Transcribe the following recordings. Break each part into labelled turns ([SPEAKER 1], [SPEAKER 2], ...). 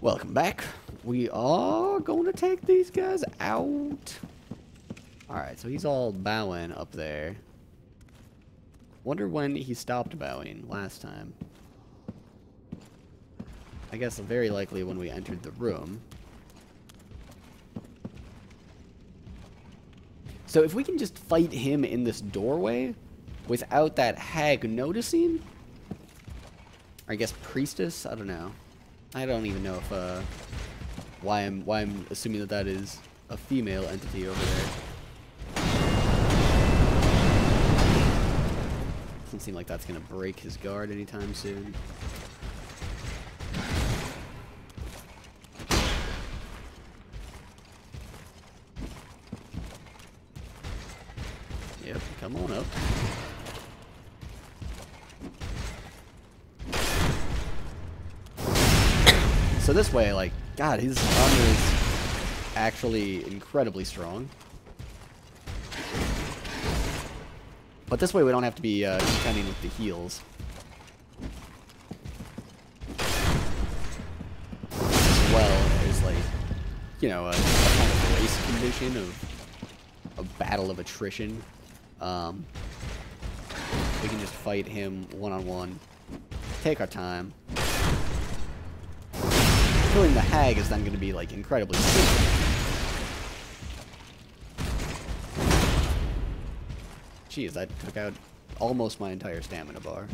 [SPEAKER 1] Welcome back. We are going to take these guys out. Alright, so he's all bowing up there. Wonder when he stopped bowing last time. I guess very likely when we entered the room. So if we can just fight him in this doorway without that hag noticing, I guess priestess, I don't know. I don't even know if uh, why I'm why I'm assuming that that is a female entity over there. Doesn't seem like that's gonna break his guard anytime soon. Yep, come on up. So this like, God, his armor is actually incredibly strong. But this way we don't have to be uh, contending with the heals. As well as, like, you know, a, a kind of race condition of a battle of attrition. Um, we can just fight him one-on-one, -on -one, take our time, killing the hag is then going to be like incredibly simple. Jeez, that took out almost my entire stamina bar.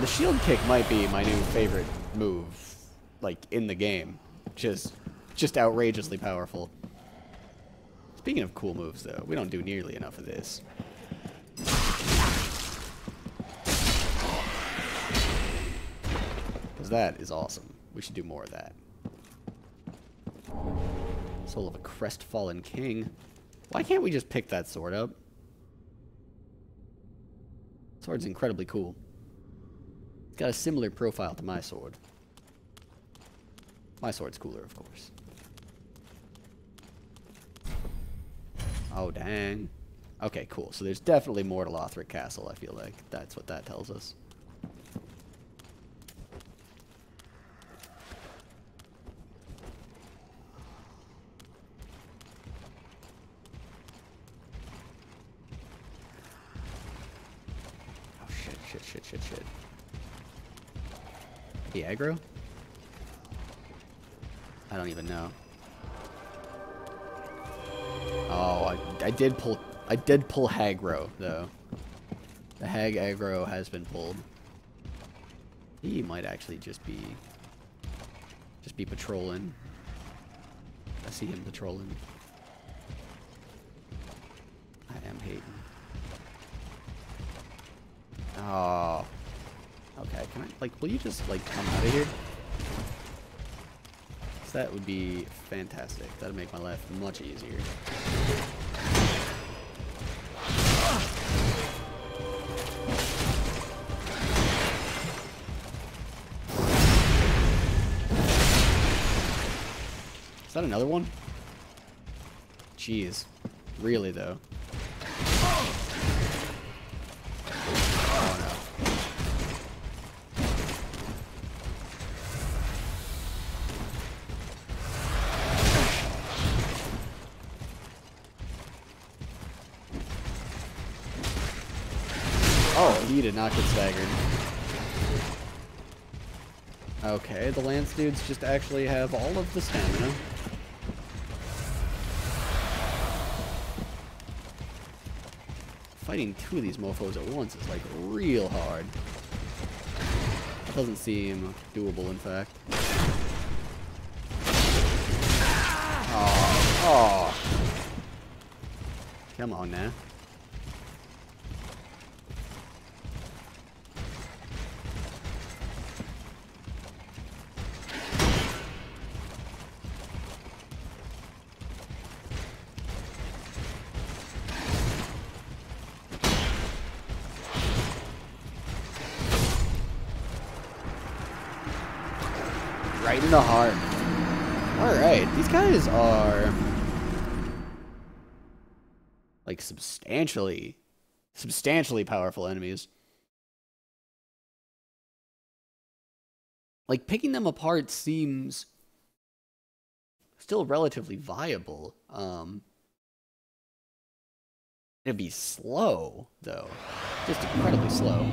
[SPEAKER 1] The shield kick might be my new favorite move, like, in the game. Just, just outrageously powerful. Speaking of cool moves, though, we don't do nearly enough of this. That is awesome. We should do more of that. Soul of a crestfallen king. Why can't we just pick that sword up? Sword's incredibly cool. It's got a similar profile to my sword. My sword's cooler, of course. Oh, dang. Okay, cool. So there's definitely more to Lothric Castle, I feel like. That's what that tells us. Aggro? I don't even know. Oh, I, I did pull, I did pull Hagro, though. The Hag aggro has been pulled. He might actually just be, just be patrolling. I see him patrolling. I am hating. Oh. Okay, can I, like, will you just, like, come out of here? That would be fantastic. That'd make my life much easier. Is that another one? Jeez. Really, though. Not get staggered. Okay, the lance dudes just actually have all of the stamina. Fighting two of these mofos at once is like real hard. Doesn't seem doable, in fact. Oh, oh. Come on now. The heart. Alright, these guys are like substantially substantially powerful enemies. Like, picking them apart seems still relatively viable. Um, it'd be slow, though. Just incredibly slow.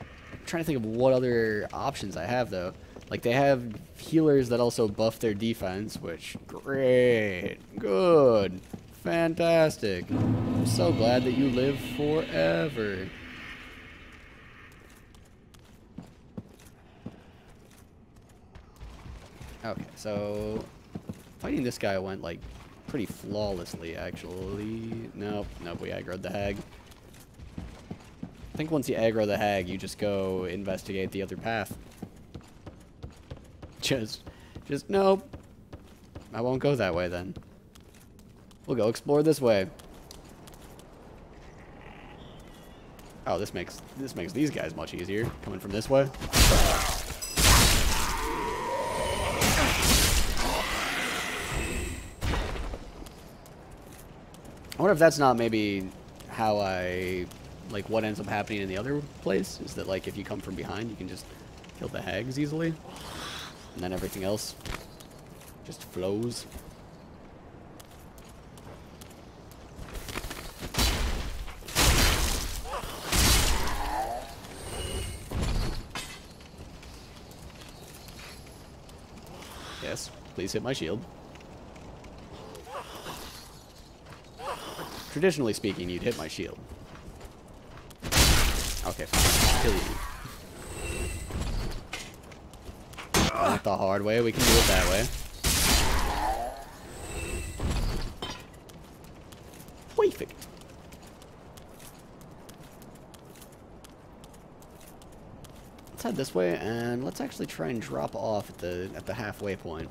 [SPEAKER 1] I'm trying to think of what other options I have, though. Like, they have healers that also buff their defense, which, great, good, fantastic. I'm so glad that you live forever. Okay, so fighting this guy went like pretty flawlessly actually. Nope, nope, we aggroed the hag. I think once you aggro the hag, you just go investigate the other path. Just, just, nope. I won't go that way then. We'll go explore this way. Oh, this makes, this makes these guys much easier, coming from this way. I wonder if that's not maybe how I, like, what ends up happening in the other place? Is that, like, if you come from behind, you can just kill the hags easily? And then everything else just flows. Yes, please hit my shield. Traditionally speaking, you'd hit my shield. Okay, fine. Kill you. Not the hard way, we can do it that way. Perfect. Let's head this way, and let's actually try and drop off at the at the halfway point.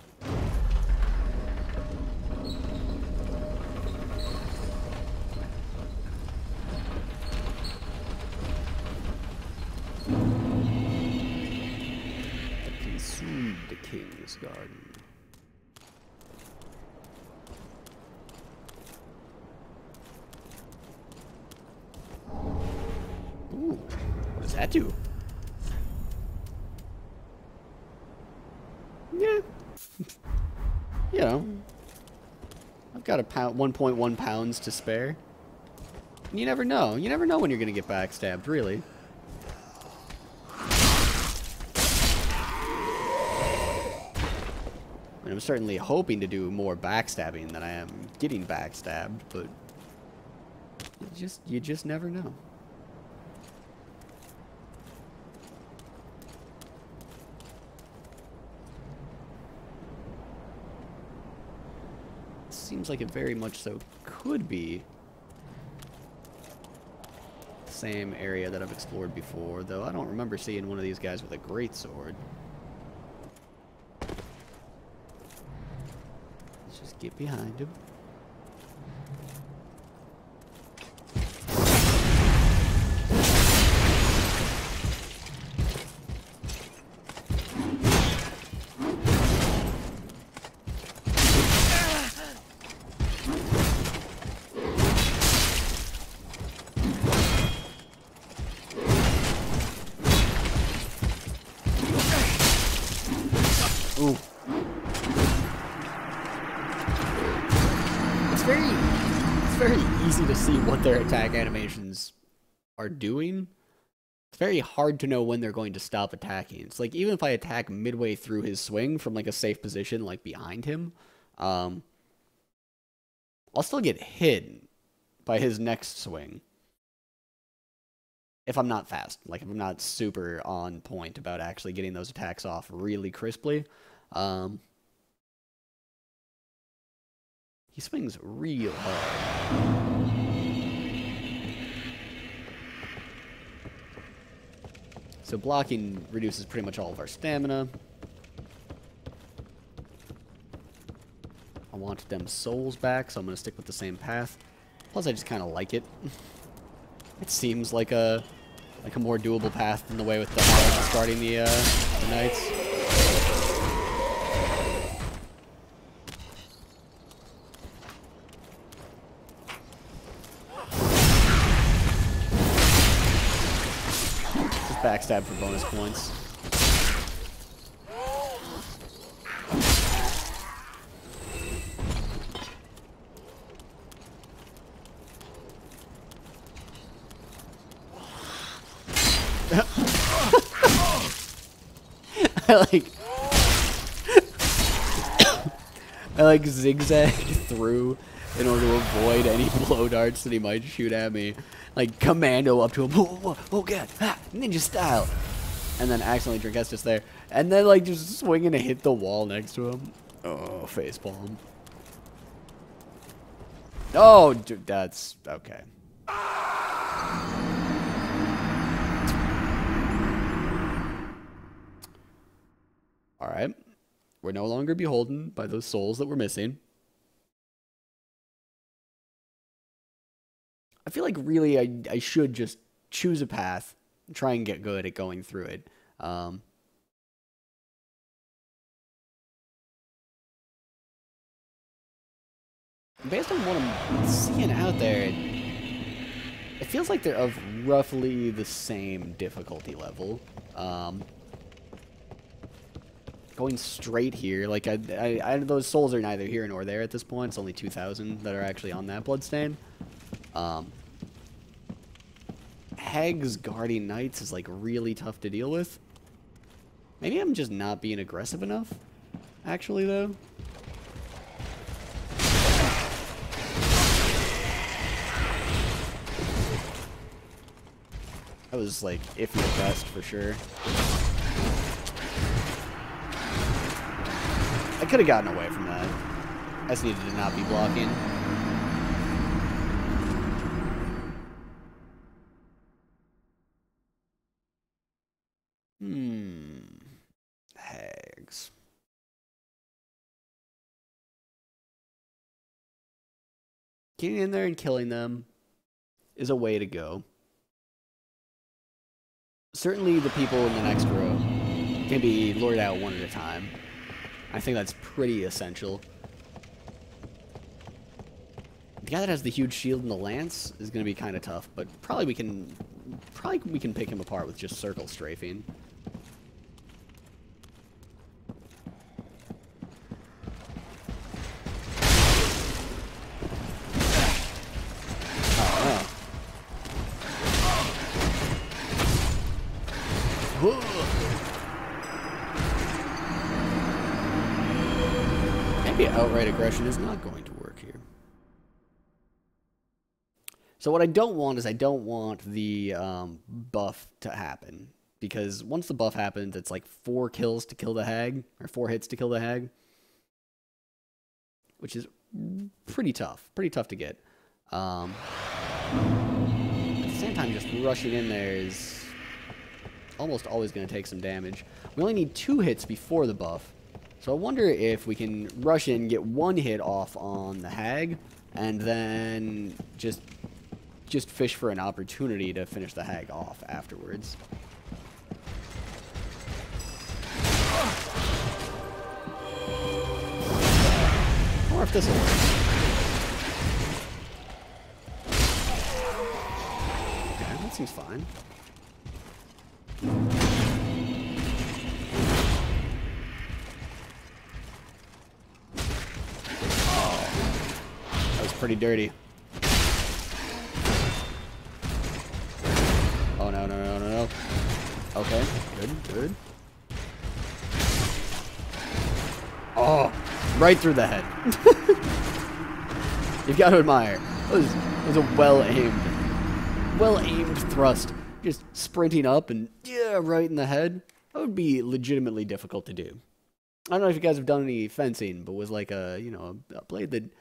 [SPEAKER 1] The king's Garden. Ooh, what does that do? Yeah. you know. I've got a pound, 1.1 pounds to spare. You never know. You never know when you're going to get backstabbed, really. And I'm certainly hoping to do more backstabbing than I am getting backstabbed, but you just you just never know. Seems like it very much so could be the same area that I've explored before, though I don't remember seeing one of these guys with a great sword. Get behind him. Their attack animations are doing, it's very hard to know when they're going to stop attacking. It's like even if I attack midway through his swing from like a safe position, like behind him, um, I'll still get hit by his next swing. If I'm not fast, like if I'm not super on point about actually getting those attacks off really crisply. Um, he swings real hard. So blocking reduces pretty much all of our stamina. I want them souls back, so I'm going to stick with the same path. Plus, I just kind of like it. it seems like a like a more doable path than the way with the starting the, uh, the knights. Backstab for bonus points. I like I like zigzag through in order to avoid any blow darts that he might shoot at me. Like commando up to him, oh, oh, god, ah, ninja style. And then accidentally drink just there. And then like just swinging to hit the wall next to him. Oh, facepalm. Oh, dude, that's okay. All right. We're no longer beholden by those souls that we're missing. I feel like really I, I should just choose a path and try and get good at going through it. Um, based on what I'm seeing out there, it, feels like they're of roughly the same difficulty level. Um, going straight here, like I, I, I, those souls are neither here nor there at this point. It's only 2,000 that are actually on that bloodstain. Um, Hag's Guardian Knights is like really tough to deal with. Maybe I'm just not being aggressive enough, actually though. That was like iffy at best for sure. I could have gotten away from that. I just needed to not be blocking. Getting in there and killing them is a way to go. Certainly the people in the next row can be lured out one at a time. I think that's pretty essential. The guy that has the huge shield and the lance is going to be kind of tough, but probably we can probably we can pick him apart with just circle strafing. What I don't want is I don't want the um, buff to happen. Because once the buff happens, it's like four kills to kill the hag, or four hits to kill the hag. Which is pretty tough. Pretty tough to get. Um, at the same time, just rushing in there is almost always going to take some damage. We only need two hits before the buff. So I wonder if we can rush in, get one hit off on the hag, and then just just fish for an opportunity to finish the hag off afterwards. Or if this will work. Okay, that seems fine. That was pretty dirty. Okay, good, good. Oh, right through the head. You've got to admire. It was, it was a well-aimed, well-aimed thrust. Just sprinting up and, yeah, right in the head. That would be legitimately difficult to do. I don't know if you guys have done any fencing, but with like a, you know, a blade that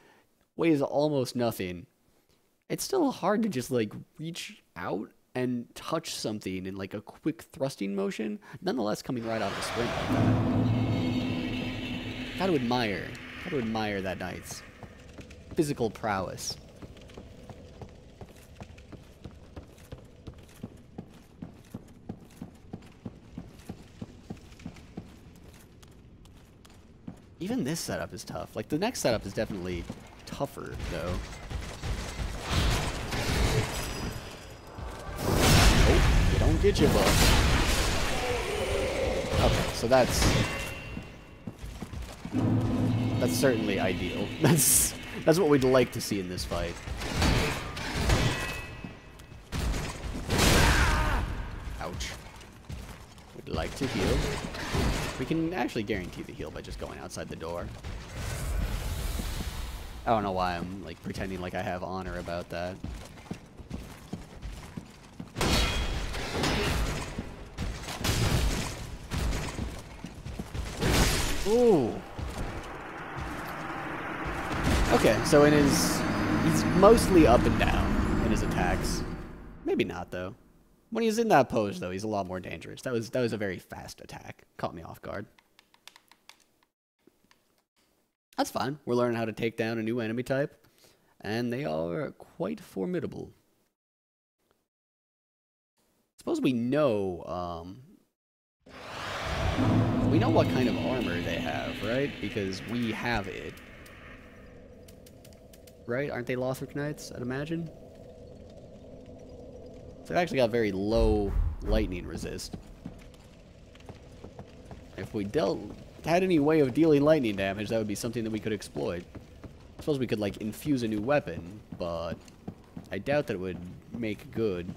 [SPEAKER 1] weighs almost nothing, it's still hard to just like reach out and touch something in like a quick thrusting motion, nonetheless coming right off the sprint like that. Gotta admire, gotta admire that knight's physical prowess. Even this setup is tough. Like, the next setup is definitely tougher, though. Your buff. so that's that's certainly ideal. That's that's what we'd like to see in this fight. Ouch. We'd like to heal. We can actually guarantee the heal by just going outside the door. I don't know why I'm like pretending like I have honor about that. Ooh. Okay, so in his... He's mostly up and down in his attacks. Maybe not, though. When he's in that pose, though, he's a lot more dangerous. That was that was a very fast attack. Caught me off guard. That's fine. We're learning how to take down a new enemy type. And they are quite formidable. Suppose we know, um... We know what kind of armor they have, right? Because we have it right? Aren't they Lothric Knights, I'd imagine? So they've actually got very low lightning resist. If we dealt had any way of dealing lightning damage, that would be something that we could exploit. I suppose we could, like, infuse a new weapon, but I doubt that it would make good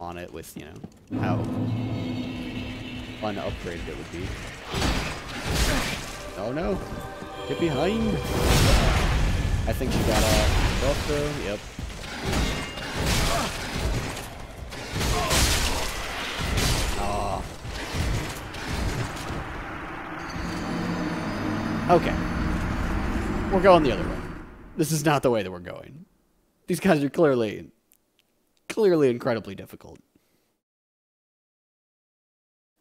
[SPEAKER 1] on it with, you know, how unupgraded it would be. Oh no! Get behind! I think she got a buff though. Yep. Oh. Okay. We're going the other way. This is not the way that we're going. These guys are clearly, clearly incredibly difficult.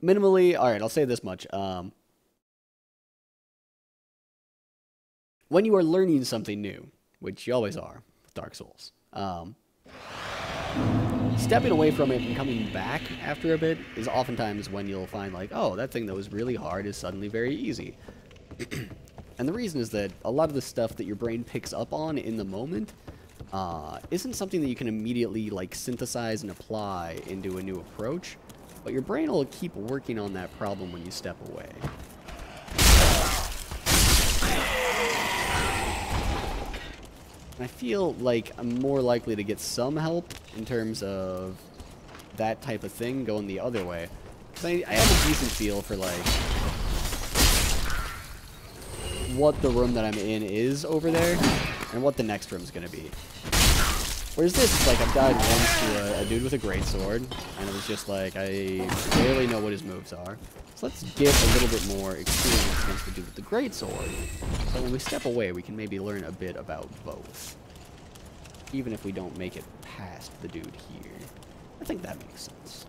[SPEAKER 1] Minimally, alright, I'll say this much. Um, when you are learning something new, which you always are with Dark Souls, um, stepping away from it and coming back after a bit is oftentimes when you'll find like, oh, that thing that was really hard is suddenly very easy. and the reason is that a lot of the stuff that your brain picks up on in the moment uh, isn't something that you can immediately like synthesize and apply into a new approach, but your brain will keep working on that problem when you step away. I feel like I'm more likely to get some help in terms of that type of thing going the other way. Because I, I have a decent feel for, like, what the room that I'm in is over there and what the next room's going to be. Whereas this, like, I've died once to a, a, dude with a great sword, and it was just like, I barely know what his moves are. So let's get a little bit more experience against the dude with the great sword. So when we step away, we can maybe learn a bit about both. Even if we don't make it past the dude here. I think that makes sense.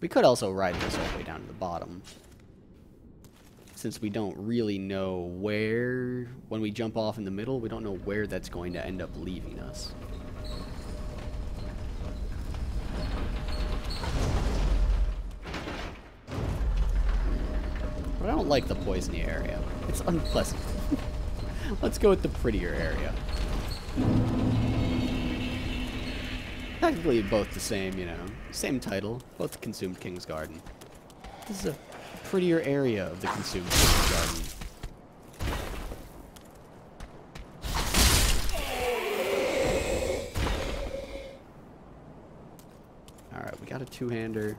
[SPEAKER 1] We could also ride this all the way down to the bottom since we don't really know where, when we jump off in the middle, we don't know where that's going to end up leaving us. But I don't like the poisony area. It's unpleasant. Let's go with the prettier area. Technically both the same, you know, same title, both consumed King's Garden. This is a prettier area of the consumed garden. Alright, we got a two-hander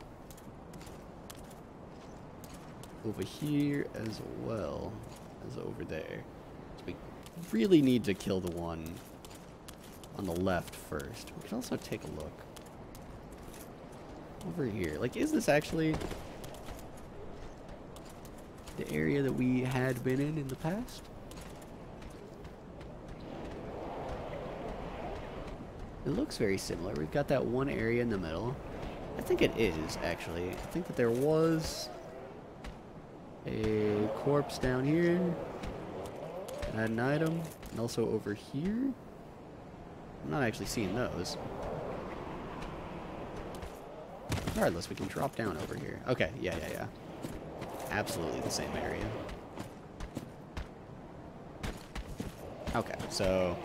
[SPEAKER 1] over here as well as over there. So we really need to kill the one on the left first. We can also take a look. Over here. Like, is this actually the area that we had been in in the past. It looks very similar. We've got that one area in the middle. I think it is, actually. I think that there was a corpse down here. Add an item. And also over here. I'm not actually seeing those. Regardless, we can drop down over here. Okay, yeah, yeah, yeah absolutely the same area. Okay, so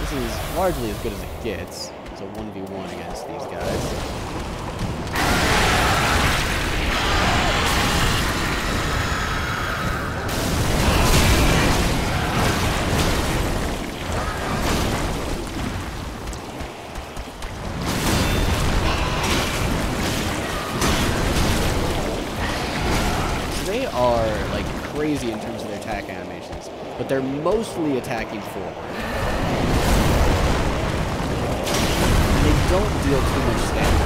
[SPEAKER 1] This is largely as good as it gets. It's a 1v1 against these guys. They are like crazy in terms of their attack animations, but they're mostly attacking forward. They don't deal too much damage.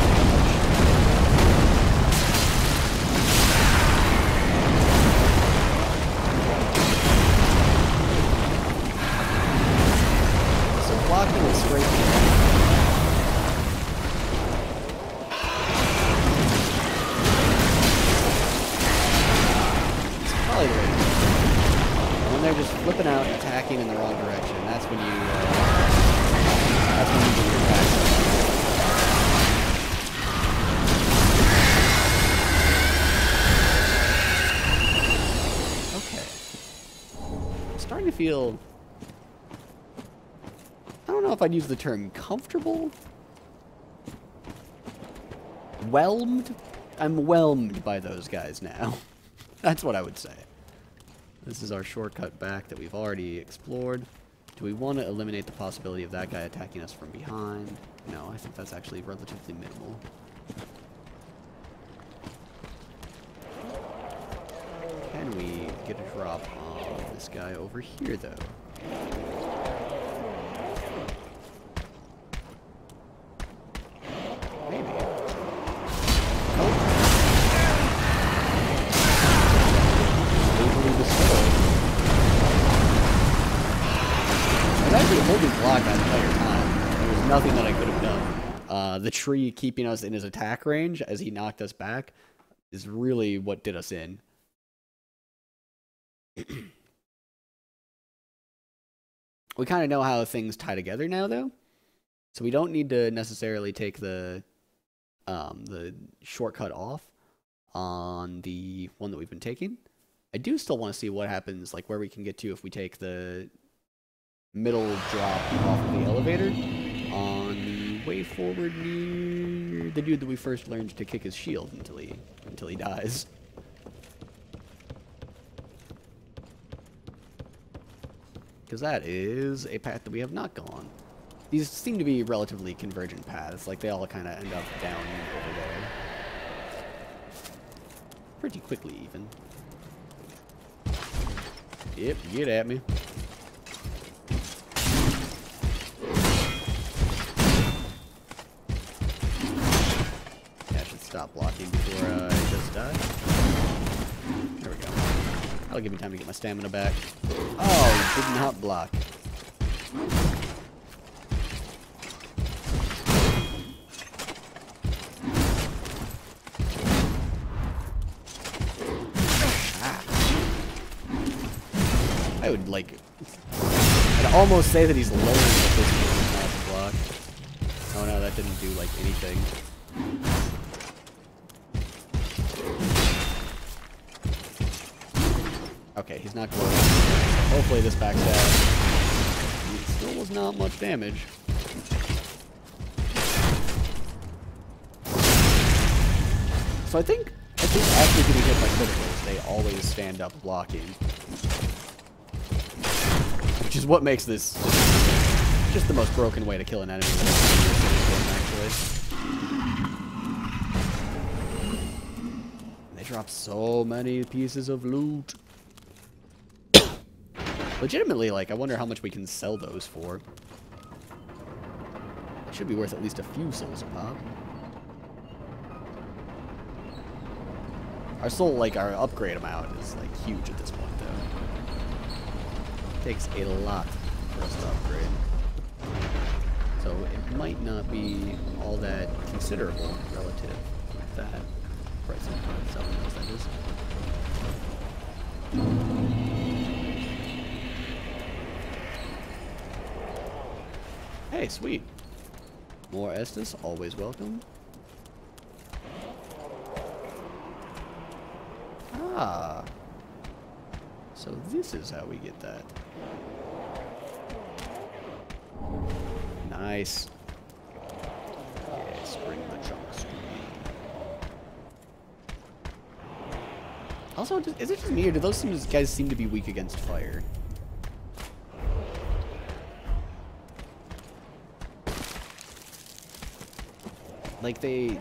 [SPEAKER 1] I'd use the term comfortable. Whelmed? I'm whelmed by those guys now. That's what I would say. This is our shortcut back that we've already explored. Do we want to eliminate the possibility of that guy attacking us from behind? No, I think that's actually relatively minimal. Can we get a drop on this guy over here, though? Uh, the tree keeping us in his attack range as he knocked us back is really what did us in. we kind of know how things tie together now, though. So we don't need to necessarily take the um, the shortcut off on the one that we've been taking. I do still want to see what happens, like where we can get to if we take the middle drop off of the elevator on way forward near the dude that we first learned to kick his shield until he until he dies. Because that is a path that we have not gone. These seem to be relatively convergent paths, like they all kind of end up down over there. Pretty quickly, even. Yep, get at me. Get my stamina back. Oh, did not block. Ah. I would like. I'd almost say that he's learned at this point block. Oh no, that didn't do like anything. Okay, he's not close. Hopefully this backs out. It still was not much damage. So I think I think after getting hit by criticals, they always stand up blocking. Which is what makes this just, just the most broken way to kill an enemy. Actually. They drop so many pieces of loot. Legitimately, like, I wonder how much we can sell those for. It Should be worth at least a few souls a pop. Our soul, like, our upgrade amount is, like, huge at this point, though. Takes a lot for us to upgrade. So it might not be all that considerable relative to that price of selling those, that is. Hey, sweet. More Estus, always welcome. Ah. So this is how we get that. Nice. Yeah, spring the chunk screen. Also, is it just me or do those guys seem to be weak against fire? Like they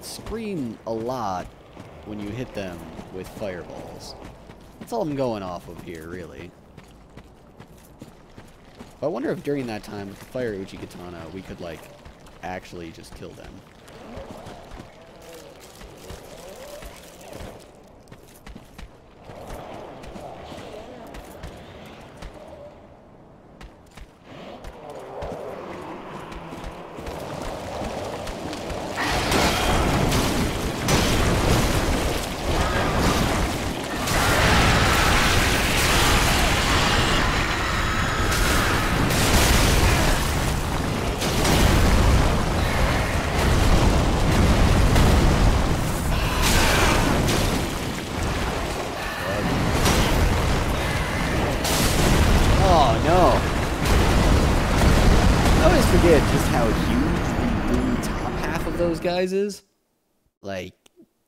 [SPEAKER 1] scream a lot when you hit them with fireballs. That's all I'm going off of here, really. But I wonder if during that time with the Fire Uchigatana, we could, like, actually just kill them. Is, like,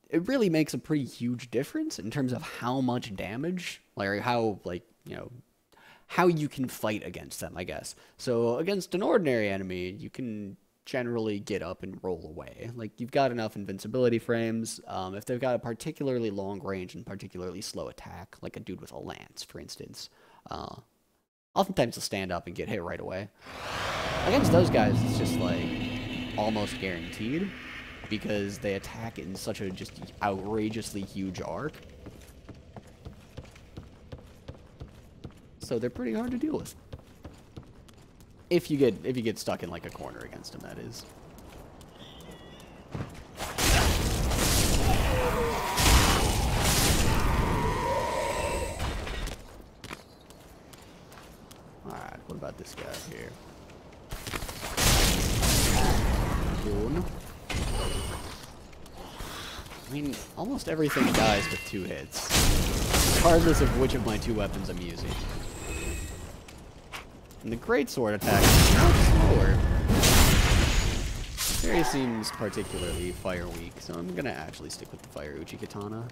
[SPEAKER 1] it really makes a pretty huge difference in terms of how much damage, like, how, like, you know, how you can fight against them, I guess. So against an ordinary enemy, you can generally get up and roll away. Like, you've got enough invincibility frames. Um, if they've got a particularly long range and particularly slow attack, like a dude with a lance, for instance, uh, oftentimes they'll stand up and get hit right away. Against those guys, it's just like almost guaranteed because they attack in such a just outrageously huge arc. So they're pretty hard to deal with. If you get if you get stuck in like a corner against them, that is. Alright, what about this guy here? I mean, almost everything dies with two hits. Regardless of which of my two weapons I'm using. And the great sword attack is much slower. Fairy seems particularly fire weak, so I'm gonna actually stick with the Fire Uchigatana.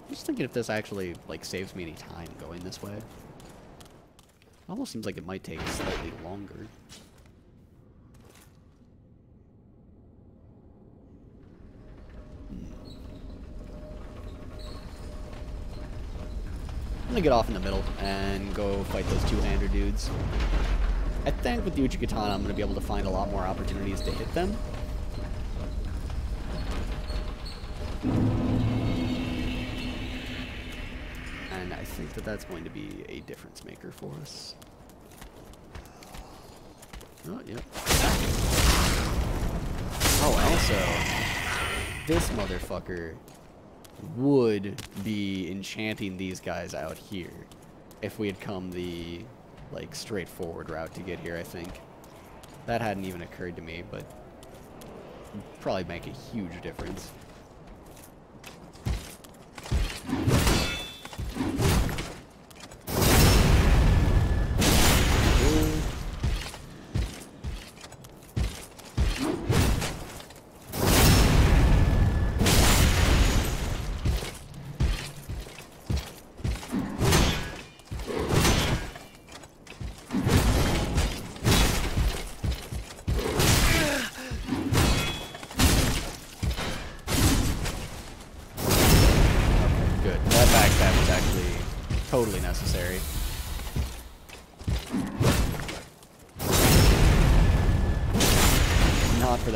[SPEAKER 1] I'm just thinking if this actually, like, saves me any time going this way. It almost seems like it might take slightly longer. Gonna get off in the middle and go fight those two-hander dudes. I think with the Uchigatana, I'm gonna be able to find a lot more opportunities to hit them. And I think that that's going to be a difference maker for us. Oh, yep. Oh, also, this motherfucker would be enchanting these guys out here if we had come the like straightforward route to get here, I think. That hadn't even occurred to me, but probably make a huge difference.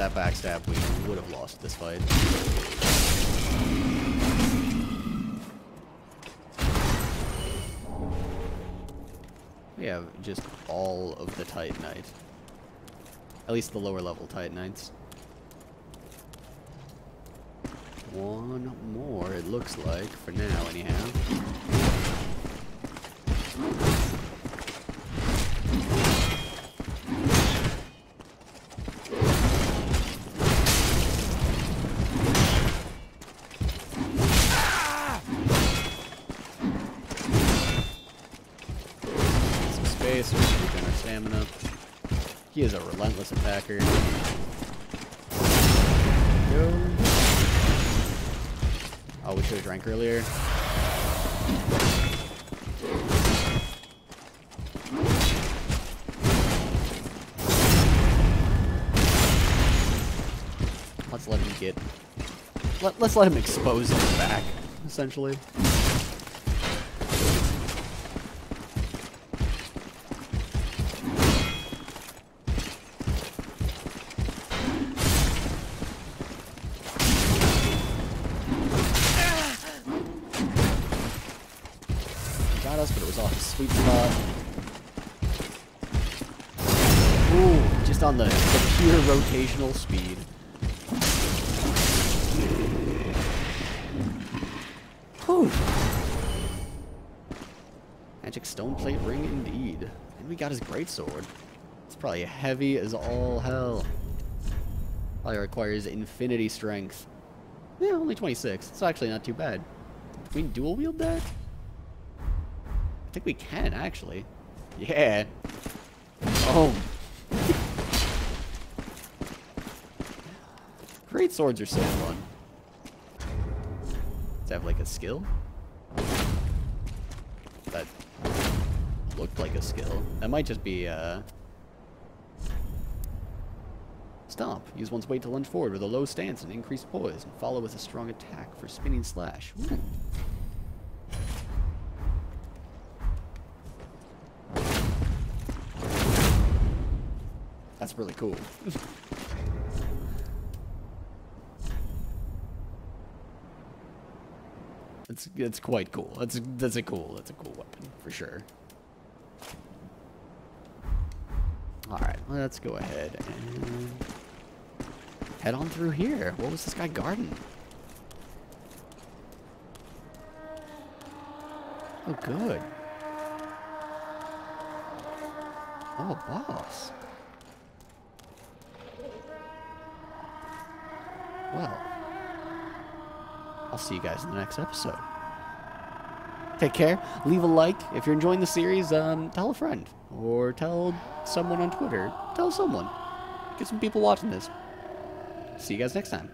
[SPEAKER 1] That backstab, we would have lost this fight. We have just all of the Titanite. At least the lower level Titanites. One more, it looks like, for now anyhow. Relentless attacker. Oh, we should have drank earlier. Let's let him get... Let, let's let him expose his back, essentially. Off sweet spot. Ooh, just on the, the pure rotational speed. Whew. Magic stone plate ring indeed. And we got his greatsword. It's probably heavy as all hell. Probably requires infinity strength. Yeah, only 26. It's actually not too bad. Can we dual wield that? I think we can, actually. Yeah. Oh. Great swords are so fun. Does have like a skill? That looked like a skill. That might just be, uh... Stomp. Use one's weight to lunge forward with a low stance and increased poise, and follow with a strong attack for spinning slash. Ooh. That's really cool. It's it's quite cool. That's that's a cool that's a cool weapon for sure. All right, let's go ahead and head on through here. What was this guy guarding? Oh, good. Oh, boss. Well, I'll see you guys in the next episode. Take care. Leave a like. If you're enjoying the series, um, tell a friend. Or tell someone on Twitter. Tell someone. Get some people watching this. See you guys next time.